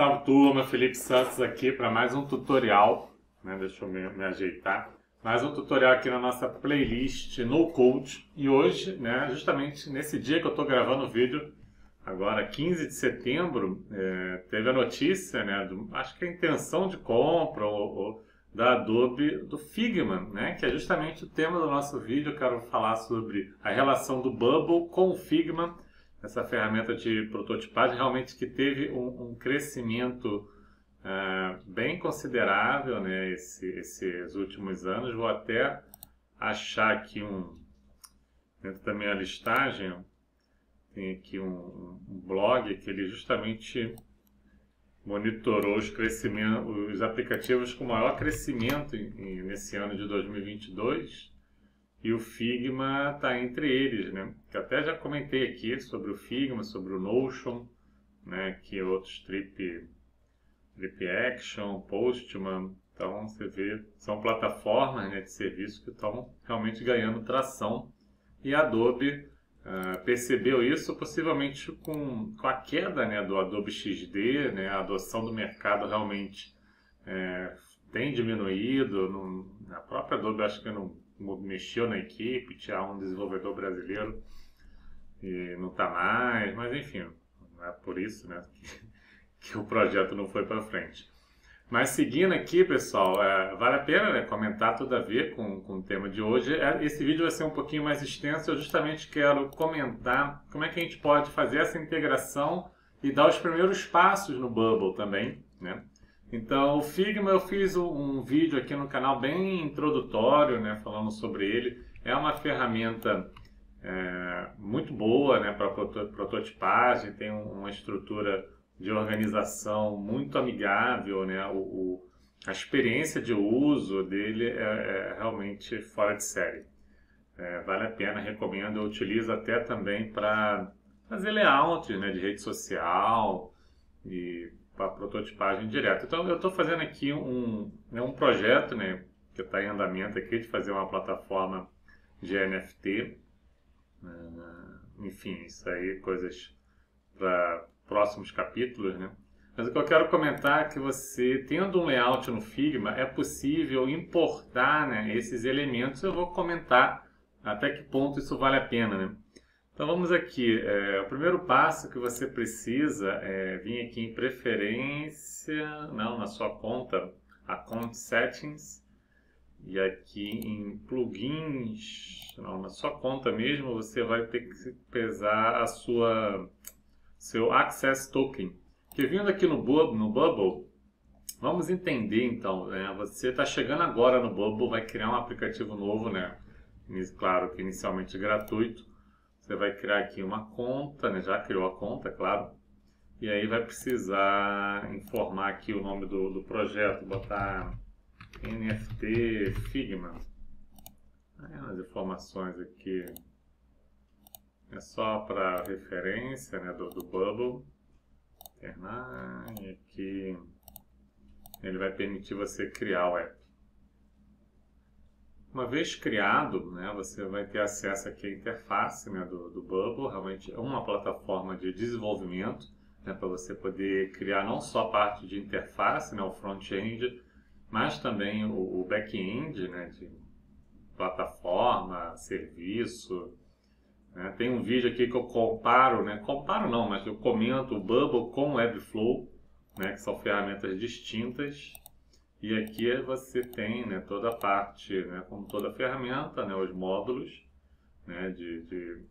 Salve turma, Felipe Santos aqui para mais um tutorial, né? deixa eu me, me, ajeitar, mais um tutorial aqui na nossa playlist No Code e hoje, né, justamente nesse dia que eu estou gravando o vídeo, agora 15 de setembro, é, teve a notícia, né, do, acho que a intenção de compra ou, ou, da Adobe do Figma, né, que é justamente o tema do nosso vídeo, eu quero falar sobre a relação do Bubble com o Figma, essa ferramenta de prototipagem realmente que teve um, um crescimento uh, bem considerável né, esse, esses últimos anos. Vou até achar aqui um, dentro da minha listagem, tem aqui um, um blog que ele justamente monitorou os, crescimentos, os aplicativos com maior crescimento em, nesse ano de 2022 e o Figma está entre eles, né? Que até já comentei aqui sobre o Figma, sobre o Notion, né? Que outros Trip, Trip Action, Postman. Então você vê, são plataformas né, de serviço que estão realmente ganhando tração. E a Adobe uh, percebeu isso possivelmente com, com a queda né, do Adobe XD, né? A adoção do mercado realmente é, tem diminuído. A própria Adobe acho que não mexeu na equipe, tinha um desenvolvedor brasileiro e não está mais, mas enfim, não é por isso né, que, que o projeto não foi para frente. Mas seguindo aqui, pessoal, é, vale a pena né, comentar tudo a ver com, com o tema de hoje. É, esse vídeo vai ser um pouquinho mais extenso, eu justamente quero comentar como é que a gente pode fazer essa integração e dar os primeiros passos no Bubble também, né? Então, o Figma eu fiz um, vídeo aqui no canal bem introdutório, né, falando sobre ele. É uma ferramenta é, muito boa né, para prototipagem, tem uma estrutura de organização muito amigável, né, o, o a experiência de uso dele é, é realmente fora de série. É, vale a pena, recomendo. Eu utilizo até também para fazer layout né, de rede social e para prototipagem direta. Então eu estou fazendo aqui um, né, um projeto né, que está em andamento aqui de fazer uma plataforma de NFT. Né, enfim, isso aí, coisas para próximos capítulos, né? Mas o que eu quero comentar é que você, tendo um layout no Figma, é possível importar né, esses elementos. Eu vou comentar até que ponto isso vale a pena, né? Então vamos aqui, é, o primeiro passo que você precisa é vir aqui em preferência, não, na sua conta, Account Settings, e aqui em plugins, não, na sua conta mesmo, você vai ter que pesar a sua, seu Access Token. Que vindo aqui no, no Bubble vamos entender então, né? você está chegando agora no Bubble, vai criar um aplicativo novo, né? Claro que inicialmente gratuito, você vai criar aqui uma conta, né? já criou a conta, é claro. E aí vai precisar informar aqui o nome do, do projeto, botar NFT Figma. Aí as informações aqui é só para referência né, do, do Bubble. E aqui ele vai permitir você criar o app. Uma vez criado, né, você vai ter acesso aqui à interface né, do, do Bubble, realmente é uma plataforma de desenvolvimento né, para você poder criar não só a parte de interface, né, o front-end, mas também o, o back-end né, de plataforma, serviço. Né. Tem um vídeo aqui que eu comparo, né, comparo não, mas eu comento o Bubble com o Webflow, né, que são ferramentas distintas e aqui você tem né, toda a parte, né, como toda ferramenta, né, os módulos né, de, de,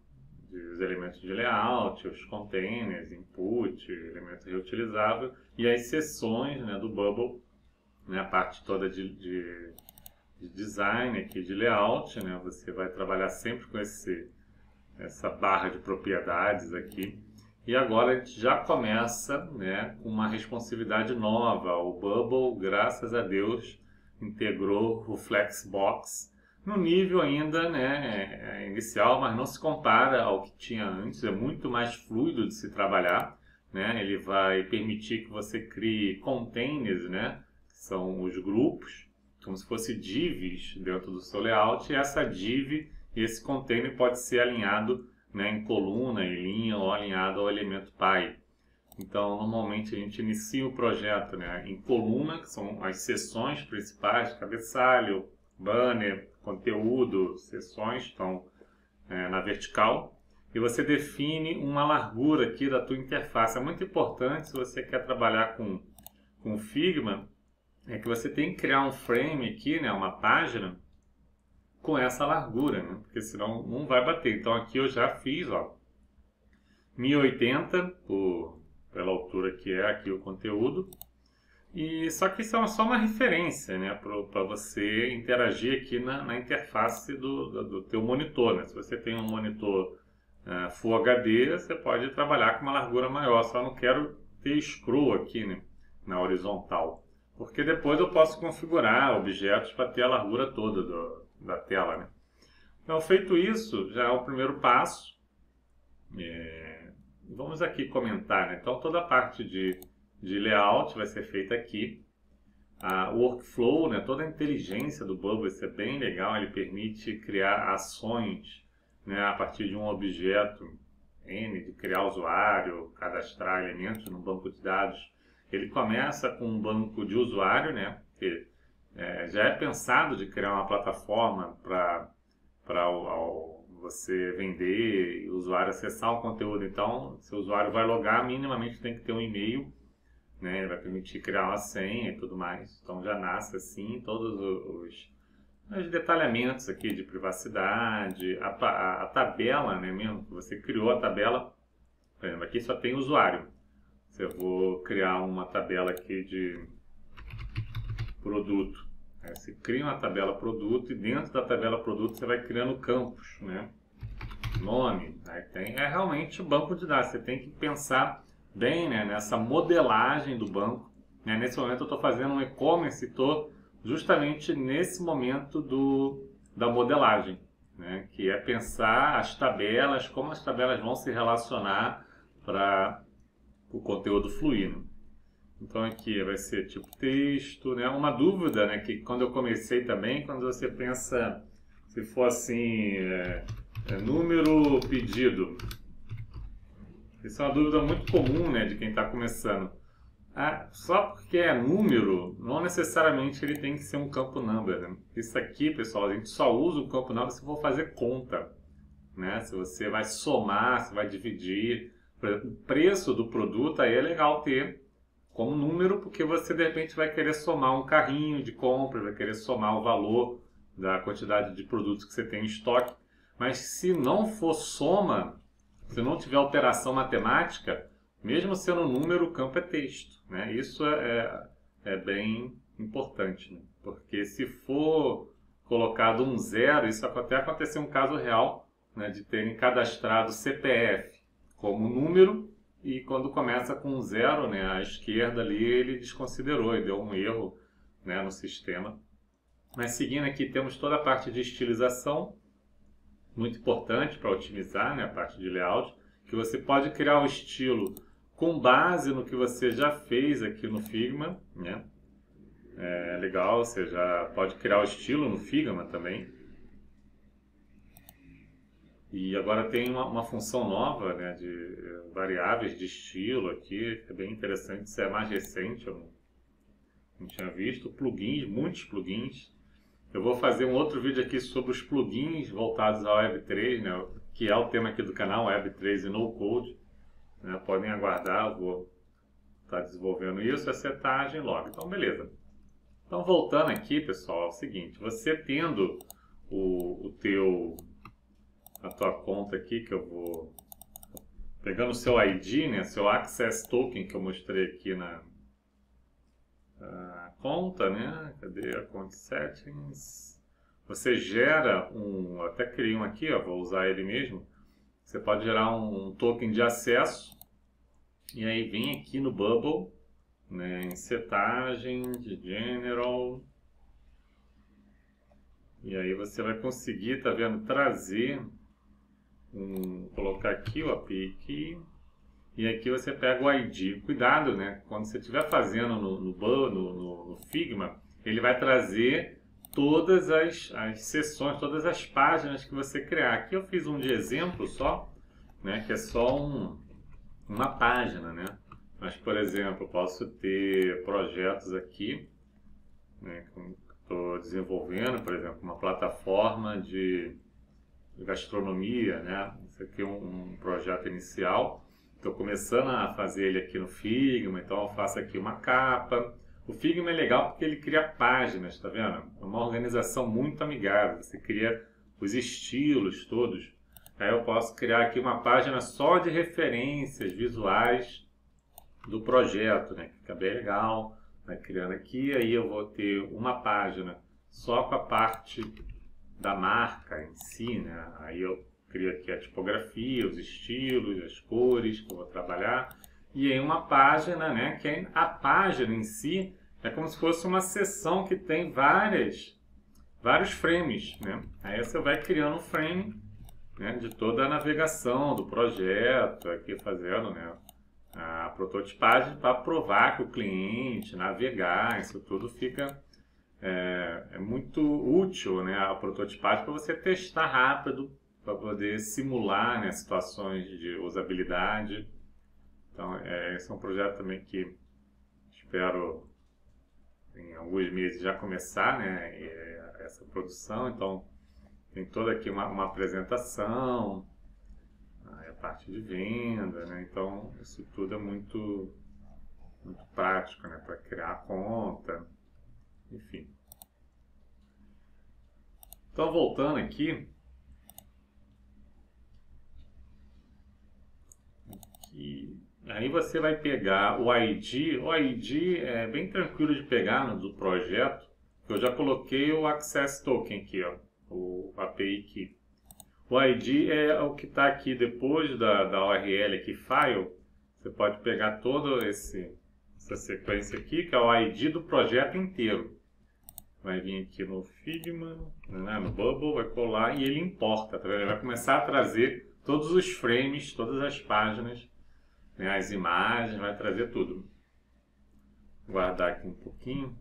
de, os elementos de layout, os containers, input, elemento reutilizável e as seções né, do Bubble, né, a parte toda de, de, de design aqui, de layout, né, você vai trabalhar sempre com esse, essa barra de propriedades aqui e agora a gente já começa né, com uma responsividade nova. O Bubble, graças a Deus, integrou o Flexbox no nível ainda né, é, inicial, mas não se compara ao que tinha antes. É muito mais fluido de se trabalhar. Né? Ele vai permitir que você crie containers, né, que são os grupos, como se fosse divs dentro do seu layout. E essa div, esse container pode ser alinhado né, em coluna, em linha ou alinhado ao elemento pai. Então, normalmente a gente inicia o projeto né, em coluna, que são as seções principais, cabeçalho, banner, conteúdo, seções estão é, na vertical. E você define uma largura aqui da tua interface. É muito importante se você quer trabalhar com, com Figma, é que você tem que criar um frame aqui, né, uma página, com essa largura, né? porque senão não vai bater. Então aqui eu já fiz, ó, 1080 por, pela altura que é aqui o conteúdo. E só que isso é só uma referência, né, para você interagir aqui na, na interface do, do, do, teu monitor, né? Se você tem um monitor uh, Full HD, você pode trabalhar com uma largura maior. Só não quero ter scroll aqui, né, na horizontal, porque depois eu posso configurar objetos para ter a largura toda do, da tela, né? Então, feito isso, já é o primeiro passo. É... Vamos aqui comentar, né? Então, toda a parte de, de layout vai ser feita aqui. A workflow, né? toda a inteligência do Bubble, isso é bem legal. Ele permite criar ações né? a partir de um objeto N, de criar usuário, cadastrar elementos no banco de dados. Ele começa com um banco de usuário, né? Que é, já é pensado de criar uma plataforma para você vender e o usuário acessar o conteúdo. Então, se o usuário vai logar, minimamente tem que ter um e-mail, né? vai permitir criar uma senha e tudo mais. Então, já nasce assim todos os, os detalhamentos aqui de privacidade, a, a, a tabela, né, mesmo, você criou a tabela, por exemplo, aqui só tem usuário. Se eu vou criar uma tabela aqui de produto, você cria uma tabela produto e dentro da tabela produto você vai criando campos, né? Nome, aí tem, é realmente banco de dados. Você tem que pensar bem né, nessa modelagem do banco. Né? Nesse momento eu estou fazendo um e-commerce e estou justamente nesse momento do, da modelagem, né? que é pensar as tabelas, como as tabelas vão se relacionar para o conteúdo fluir. Né? Então aqui vai ser tipo texto, né? Uma dúvida, né? Que quando eu comecei também, quando você pensa, se for assim, é, é, número pedido. Isso é uma dúvida muito comum, né? De quem está começando. Ah, só porque é número, não necessariamente ele tem que ser um campo number. Né? Isso aqui, pessoal, a gente só usa o campo number se for fazer conta. Né? Se você vai somar, se vai dividir. o preço do produto, aí é legal ter como número, porque você de repente vai querer somar um carrinho de compra, vai querer somar o valor da quantidade de produtos que você tem em estoque. Mas se não for soma, se não tiver alteração matemática, mesmo sendo número, o campo é texto. Né? Isso é, é, é bem importante, né? porque se for colocado um zero, isso até aconteceu um caso real né, de terem cadastrado CPF como número e quando começa com zero, né, à esquerda ali, ele desconsiderou e deu um erro né, no sistema. Mas seguindo aqui, temos toda a parte de estilização, muito importante para otimizar né, a parte de layout, que você pode criar um estilo com base no que você já fez aqui no Figma, né? É legal, você já pode criar o estilo no Figma também. E agora tem uma, uma função nova né, de eh, variáveis de estilo aqui, é bem interessante, isso é mais recente, eu não, não tinha visto. Plugins, muitos plugins. Eu vou fazer um outro vídeo aqui sobre os plugins voltados ao Web3, né, que é o tema aqui do canal, Web3 e No Code. Né, podem aguardar, eu vou estar tá desenvolvendo isso, a setagem logo. Então, beleza. Então, voltando aqui, pessoal, é o seguinte, você tendo o, o teu a tua conta aqui, que eu vou... Pegando o seu ID, né, seu Access Token que eu mostrei aqui na conta, né? Cadê a conta settings? Você gera um, até criei um aqui, ó, vou usar ele mesmo. Você pode gerar um token de acesso e aí vem aqui no Bubble, né, em setagem de General. E aí você vai conseguir, tá vendo, trazer um, colocar aqui o aqui, e aqui você pega o ID. Cuidado, né? Quando você estiver fazendo no, no, no, no, Figma, ele vai trazer todas as, as sessões, todas as páginas que você criar. Aqui eu fiz um de exemplo só, né? Que é só um, uma página, né? Mas, por exemplo, posso ter projetos aqui né, estou desenvolvendo, por exemplo, uma plataforma de gastronomia, né? Isso aqui é um, um projeto inicial. Estou começando a fazer ele aqui no Figma, então eu faço aqui uma capa. O Figma é legal porque ele cria páginas, tá vendo? É uma organização muito amigável. Você cria os estilos todos. Aí eu posso criar aqui uma página só de referências visuais do projeto, né? Fica bem legal. Vai criando aqui, aí eu vou ter uma página só com a parte da marca em si, né? Aí eu crio aqui a tipografia, os estilos, as cores que eu vou trabalhar. E aí uma página, né? Que é a página em si é como se fosse uma seção que tem várias, vários frames, né? Aí você vai criando um frame né, de toda a navegação do projeto, aqui fazendo né, a prototipagem para provar que o cliente navegar, isso tudo fica é, é muito útil né, a prototipagem para você testar rápido, para poder simular né, situações de usabilidade. Então, é, esse é um projeto também que espero em alguns meses já começar né, essa produção. Então, tem toda aqui uma, uma apresentação, a parte de venda, né? Então, isso tudo é muito, muito prático, né? Para criar a conta, enfim. Então, voltando aqui, aqui aí você vai pegar o ID, o ID é bem tranquilo de pegar no do projeto, eu já coloquei o Access Token aqui, ó o API key. O ID é o que está aqui depois da, da URL aqui, file. Você pode pegar toda essa sequência aqui, que é o ID do projeto inteiro. Vai vir aqui no Figma, né, no Bubble, vai colar e ele importa. Tá ele vai começar a trazer todos os frames, todas as páginas, né, as imagens, vai trazer tudo. Vou guardar aqui um pouquinho.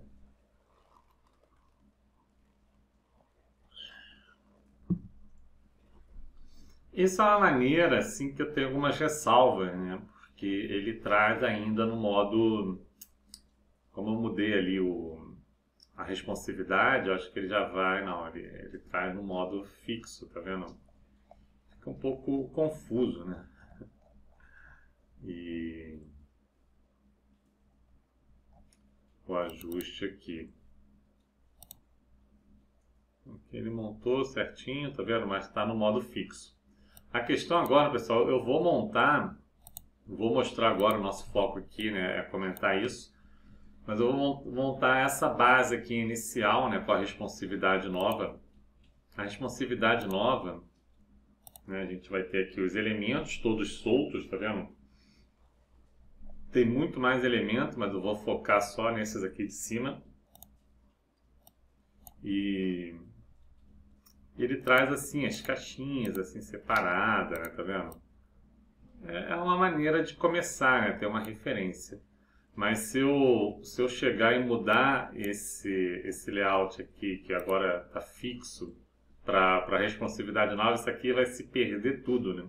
Isso é uma maneira, assim, que eu tenho algumas ressalvas, né? Porque ele traz ainda no modo... Como eu mudei ali o, a responsividade, eu acho que ele já vai... Não, ele, ele traz no modo fixo, tá vendo? Fica um pouco confuso, né? E... O ajuste aqui. Ele montou certinho, tá vendo? Mas está no modo fixo. A questão agora, pessoal, eu vou montar, vou mostrar agora o nosso foco aqui, né, é comentar isso, mas eu vou montar essa base aqui inicial, né, com a responsividade nova. A responsividade nova, né, a gente vai ter aqui os elementos todos soltos, tá vendo? Tem muito mais elementos, mas eu vou focar só nesses aqui de cima. E ele traz assim as caixinhas assim separadas, né? Tá vendo? É, é uma maneira de começar, né? Ter uma referência. Mas se eu, se eu chegar e mudar esse, esse layout aqui, que agora está fixo, para responsividade nova, isso aqui vai se perder tudo, né?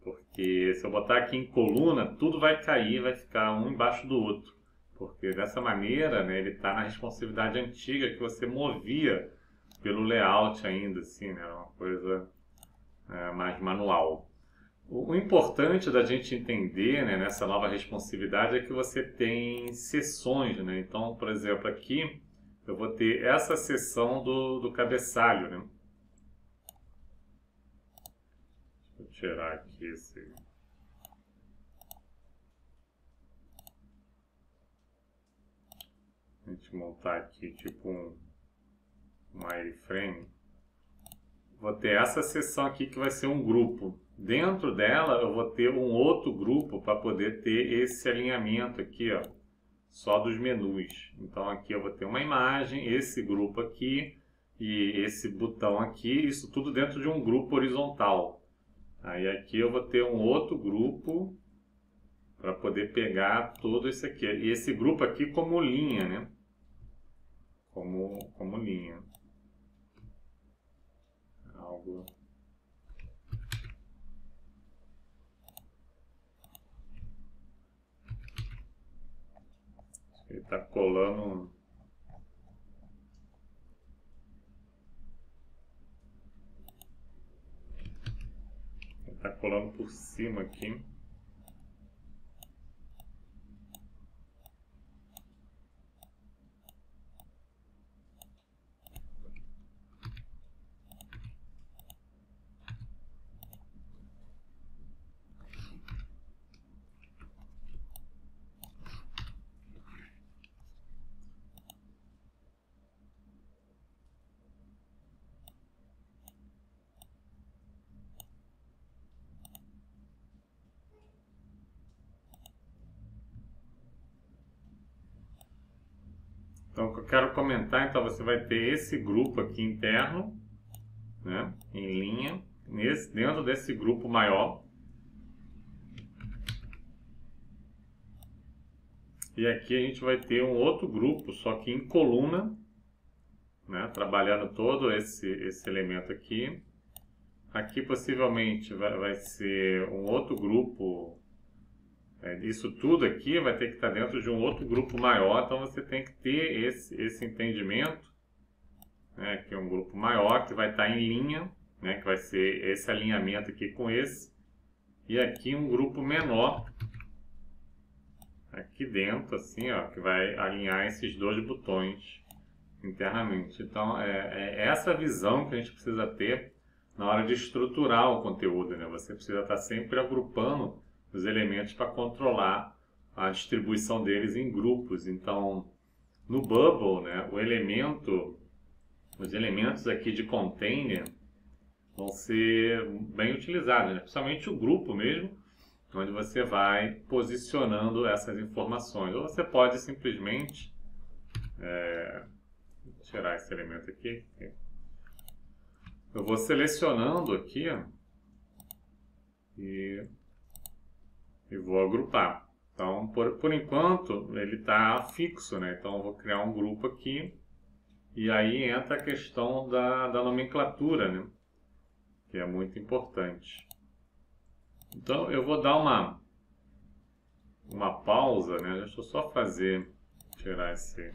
Porque se eu botar aqui em coluna, tudo vai cair, vai ficar um embaixo do outro. Porque dessa maneira, né, ele está na responsividade antiga que você movia pelo layout ainda, assim, né? Uma coisa é, mais manual. O, importante da gente entender né, nessa nova responsividade é que você tem sessões, né? Então, por exemplo, aqui eu vou ter essa seção do, do cabeçalho, né? Vou tirar aqui esse... A gente montar aqui tipo um um wireframe, vou ter essa seção aqui que vai ser um grupo. Dentro dela eu vou ter um outro grupo para poder ter esse alinhamento aqui, ó, só dos menus. Então aqui eu vou ter uma imagem, esse grupo aqui e esse botão aqui, isso tudo dentro de um grupo horizontal. Aí aqui eu vou ter um outro grupo para poder pegar todo isso aqui. E esse grupo aqui como linha, né? Como, como linha algo Está colando está colando por cima aqui. Quero comentar, então você vai ter esse grupo aqui interno, né, em linha, nesse, dentro desse grupo maior. E aqui a gente vai ter um outro grupo, só que em coluna, né, trabalhando todo esse, esse elemento aqui. Aqui possivelmente vai, vai ser um outro grupo isso tudo aqui vai ter que estar dentro de um outro grupo maior, então você tem que ter esse, esse entendimento, né, que é um grupo maior, que vai estar em linha, né, que vai ser esse alinhamento aqui com esse, e aqui um grupo menor, aqui dentro, assim, ó, que vai alinhar esses dois botões internamente. Então, é, é essa visão que a gente precisa ter na hora de estruturar o conteúdo, né? Você precisa estar sempre agrupando os elementos para controlar a distribuição deles em grupos. Então, no Bubble, né, o elemento, os elementos aqui de container vão ser bem utilizados, né? principalmente o grupo mesmo, onde você vai posicionando essas informações. Ou você pode simplesmente é, tirar esse elemento aqui. Eu vou selecionando aqui e e vou agrupar. Então, por, por enquanto, ele está fixo, né? Então, eu vou criar um grupo aqui e aí entra a questão da, da nomenclatura, né? Que é muito importante. Então, eu vou dar uma, uma pausa, né? Deixa eu só fazer, tirar esse...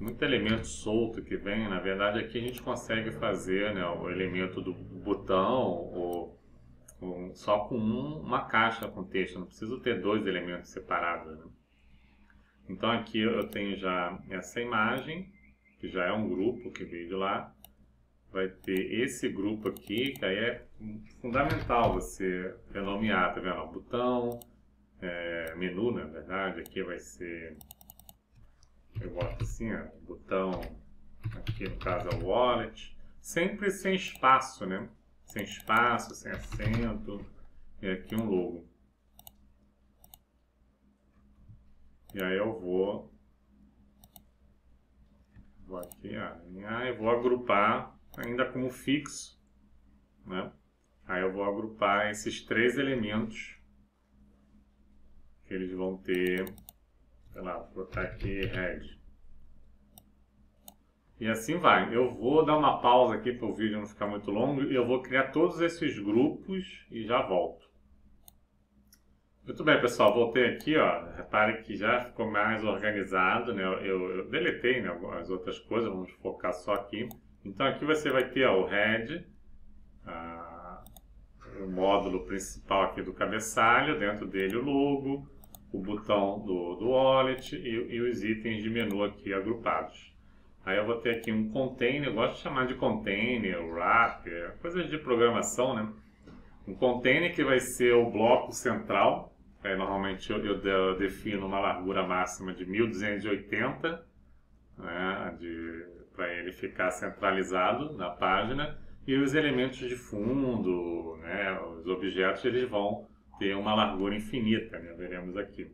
Muito elemento solto que vem, na verdade aqui a gente consegue fazer né, o elemento do botão, ou com, só com um, uma caixa com texto, não preciso ter dois elementos separados. Né? Então aqui eu tenho já essa imagem, que já é um grupo que veio de lá. Vai ter esse grupo aqui, que aí é fundamental você renomear, tá vendo? botão, é, menu na verdade, aqui vai ser, eu boto assim, ó, botão, aqui no caso é o wallet, sempre sem espaço, né? Sem espaço, sem acento, e aqui um logo. E aí eu vou, vou aqui alinhar e vou agrupar ainda como fixo, né? Aí eu vou agrupar esses três elementos que eles vão ter, sei lá, vou botar aqui head. E assim vai. Eu vou dar uma pausa aqui para o vídeo não ficar muito longo e eu vou criar todos esses grupos e já volto. Muito bem, pessoal, voltei aqui, ó. Repare que já ficou mais organizado, né? Eu, eu deletei né, as outras coisas, vamos focar só aqui. Então aqui você vai ter ó, o head, a, o módulo principal aqui do cabeçalho, dentro dele o logo, o botão do, do wallet e, e os itens de menu aqui agrupados. Aí eu vou ter aqui um container, eu gosto de chamar de container, wrapper, coisas de programação, né? Um container que vai ser o bloco central. Aí, normalmente eu, eu, defino uma largura máxima de 1280 né, para ele ficar centralizado na página. E os elementos de fundo, né, os objetos, eles vão ter uma largura infinita, né, veremos aqui.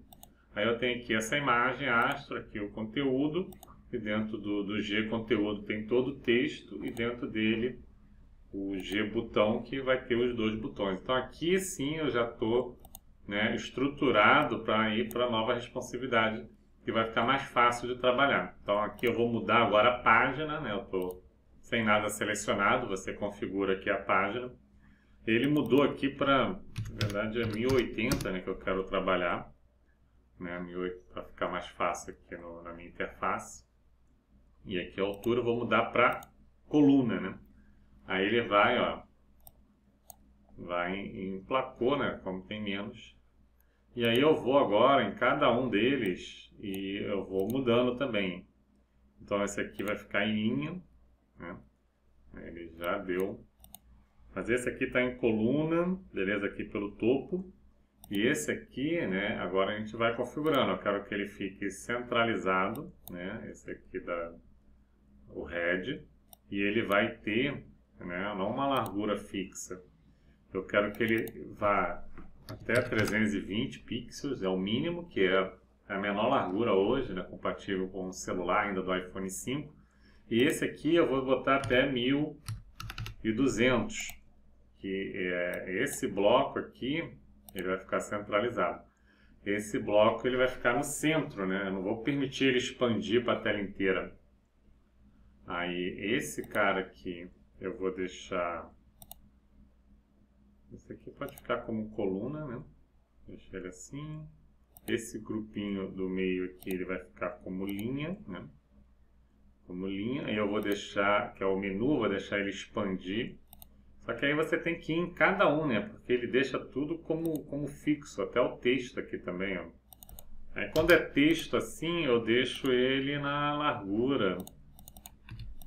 Aí eu tenho aqui essa imagem astro, aqui o conteúdo, e dentro do, do G conteúdo tem todo o texto e dentro dele o G botão que vai ter os dois botões. Então aqui sim eu já estou né, estruturado para ir para a nova responsividade que vai ficar mais fácil de trabalhar. Então aqui eu vou mudar agora a página, né, eu estou sem nada selecionado, você configura aqui a página. Ele mudou aqui para, na verdade é 1080 né, que eu quero trabalhar. né, 1008 para ficar mais fácil aqui no, na minha interface. E aqui a altura eu vou mudar para coluna, né? Aí ele vai, ó, vai em, em placô, né, como tem menos. E aí eu vou agora em cada um deles e eu vou mudando também. Então esse aqui vai ficar em linha, né? Ele já deu. Mas esse aqui está em coluna, beleza? Aqui pelo topo. E esse aqui, né, agora a gente vai configurando. Eu quero que ele fique centralizado, né, esse aqui da o head, e ele vai ter, né, não uma largura fixa. Eu quero que ele vá até 320 pixels, é o mínimo, que é a menor largura hoje, né, compatível com o celular ainda do iPhone 5. E esse aqui eu vou botar até 1200, que é esse bloco aqui ele vai ficar centralizado. Esse bloco ele vai ficar no centro, né? Eu não vou permitir ele expandir para a tela inteira. Aí esse cara aqui eu vou deixar. Esse aqui pode ficar como coluna, né? Deixa ele assim. Esse grupinho do meio aqui ele vai ficar como linha, né? Como linha. Aí eu vou deixar, que é o menu, vou deixar ele expandir só que aí você tem que ir em cada um, né? Porque ele deixa tudo como, como fixo, até o texto aqui também, ó. Aí quando é texto assim, eu deixo ele na largura,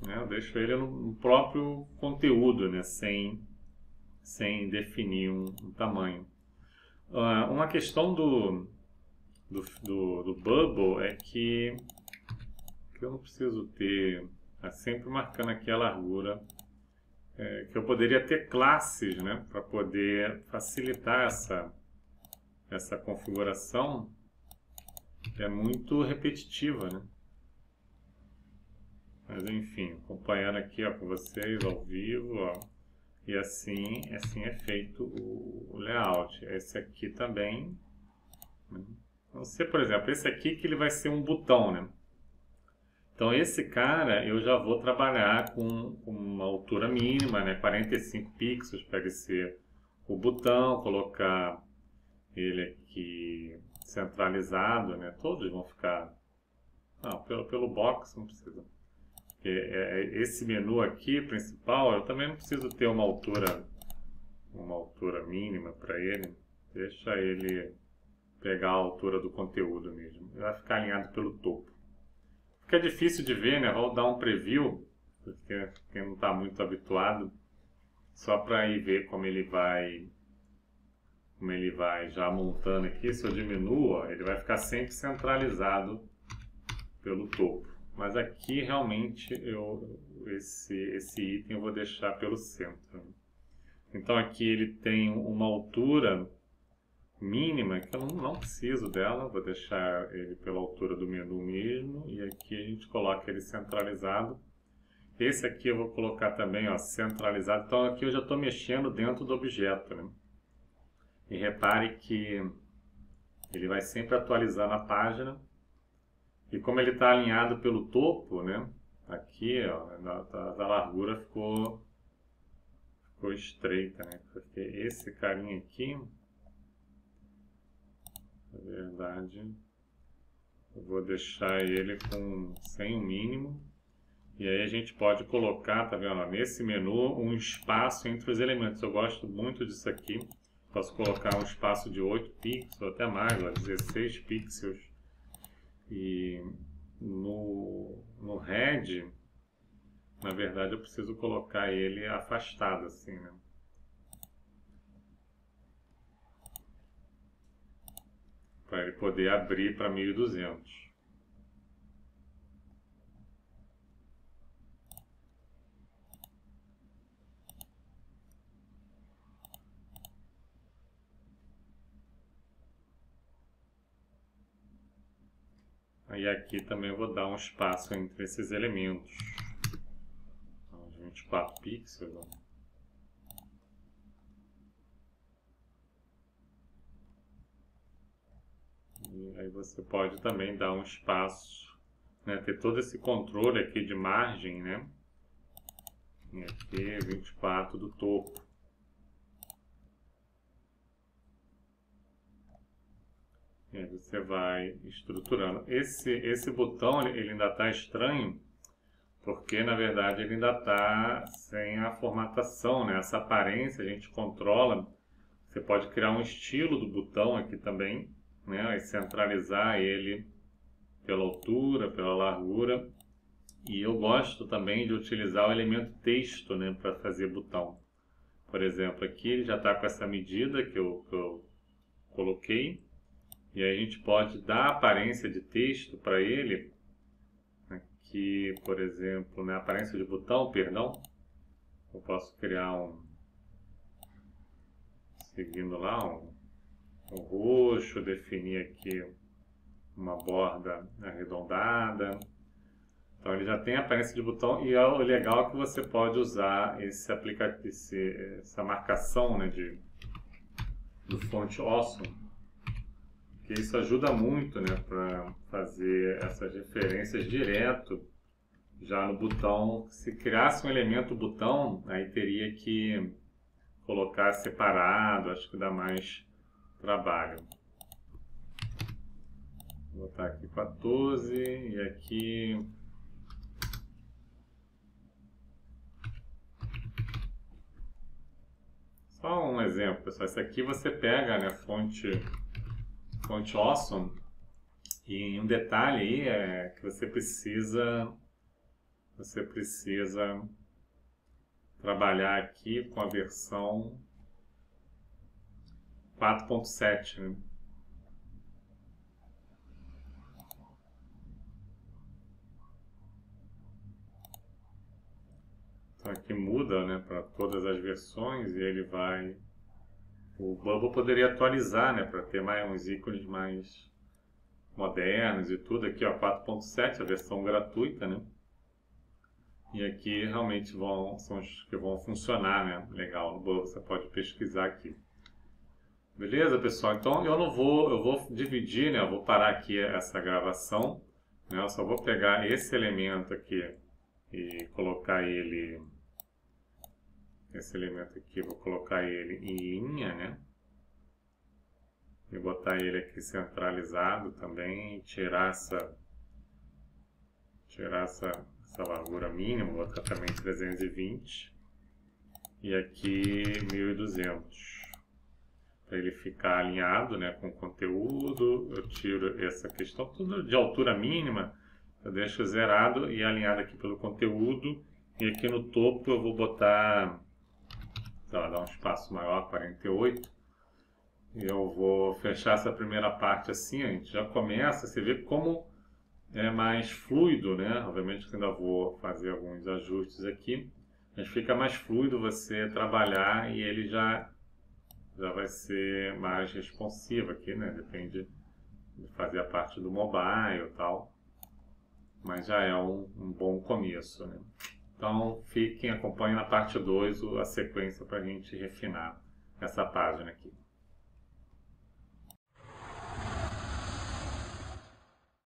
né? Eu deixo ele no próprio conteúdo, né? Sem, sem definir um, um tamanho. Uh, uma questão do, do, do, do Bubble é que, que eu não preciso ter, é sempre marcando aqui a largura é, que eu poderia ter classes né, para poder facilitar essa, essa configuração é muito repetitiva. Né? Mas enfim, acompanhando aqui ó, com vocês ao vivo, ó, e assim, assim é feito o, layout. Esse aqui também. Né? Então, se, por exemplo, esse aqui que ele vai ser um botão, né? Então esse cara eu já vou trabalhar com, com uma altura mínima, né, 45 pixels para ser o botão, colocar ele aqui centralizado, né, todos vão ficar, não, pelo, pelo box não precisa, Porque é, é, esse menu aqui principal eu também não preciso ter uma altura, uma altura mínima para ele, deixa ele pegar a altura do conteúdo mesmo, ele vai ficar alinhado pelo topo. Fica difícil de ver, né? Vou dar um preview, porque quem não está muito habituado, só para ir ver como ele vai como ele vai já montando aqui, se eu diminuo, ó, ele vai ficar sempre centralizado pelo topo. Mas aqui realmente eu, esse, esse item eu vou deixar pelo centro. Então aqui ele tem uma altura mínima, que eu não, preciso dela, vou deixar ele pela altura do menu mesmo, e aqui a gente coloca ele centralizado. Esse aqui eu vou colocar também ó, centralizado, então aqui eu já estou mexendo dentro do objeto. Né? E repare que ele vai sempre atualizar na página, e como ele está alinhado pelo topo, né? aqui ó, a, a largura ficou, ficou estreita, né? porque esse carinha aqui na verdade, eu vou deixar ele com sem o mínimo. E aí a gente pode colocar, tá vendo? Nesse menu, um espaço entre os elementos. Eu gosto muito disso aqui. Posso colocar um espaço de 8 pixels, até mais, ó, 16 pixels. E no, no head, na verdade, eu preciso colocar ele afastado, assim, né? para ele poder abrir para 1200. Aí aqui também vou dar um espaço entre esses elementos. Uns 24 pixels. aí você pode também dar um espaço, né, ter todo esse controle aqui de margem, né? E aqui 24 do topo. E aí você vai estruturando. Esse, esse botão ele ainda está estranho, porque na verdade ele ainda está sem a formatação, né? Essa aparência a gente controla. Você pode criar um estilo do botão aqui também, né? E centralizar ele pela altura, pela largura. E eu gosto também de utilizar o elemento texto, né? Para fazer botão. Por exemplo, aqui ele já está com essa medida que eu, que eu coloquei. E a gente pode dar aparência de texto para ele aqui, por exemplo, na aparência de botão, perdão, eu posso criar um, seguindo lá, um, um roxo, definir aqui uma borda arredondada. Então ele já tem aparência de botão e é o legal é que você pode usar esse aplicativo, essa marcação né, de, do fonte awesome que isso ajuda muito né, para fazer essas referências direto já no botão. Se criasse um elemento botão, aí teria que colocar separado, acho que dá mais trabalho. Vou botar aqui 14 e aqui Só um exemplo, pessoal. Esse aqui você pega, né, fonte awesome. E um detalhe aí é que você precisa você precisa trabalhar aqui com a versão 4.7, né? Então aqui muda, né, para todas as versões e ele vai o Bubble poderia atualizar, né, para ter mais uns ícones mais modernos e tudo. Aqui, ó, 4.7, a versão gratuita, né? E aqui realmente vão, são os que vão funcionar, né? Legal, no Bubble, você pode pesquisar aqui. Beleza, pessoal? Então eu não vou, eu vou dividir, né? Eu vou parar aqui essa gravação, né? Eu só vou pegar esse elemento aqui e colocar ele esse elemento aqui, vou colocar ele em linha, né? E botar ele aqui centralizado também, tirar essa, tirar essa, essa largura mínima, vou botar também 320 e aqui 1200 para ele ficar alinhado né, com o conteúdo, eu tiro essa questão tudo de altura mínima, eu deixo zerado e alinhado aqui pelo conteúdo e aqui no topo eu vou botar lá, dar um espaço maior, 48. E eu vou fechar essa primeira parte assim, a gente já começa, você vê como é mais fluido, né? Obviamente que ainda vou fazer alguns ajustes aqui, mas fica mais fluido você trabalhar e ele já, já vai ser mais responsivo aqui, né? Depende de fazer a parte do mobile e tal, mas já é um, um bom começo, né? Então, fiquem, acompanhem na parte 2 a sequência para a gente refinar essa página aqui.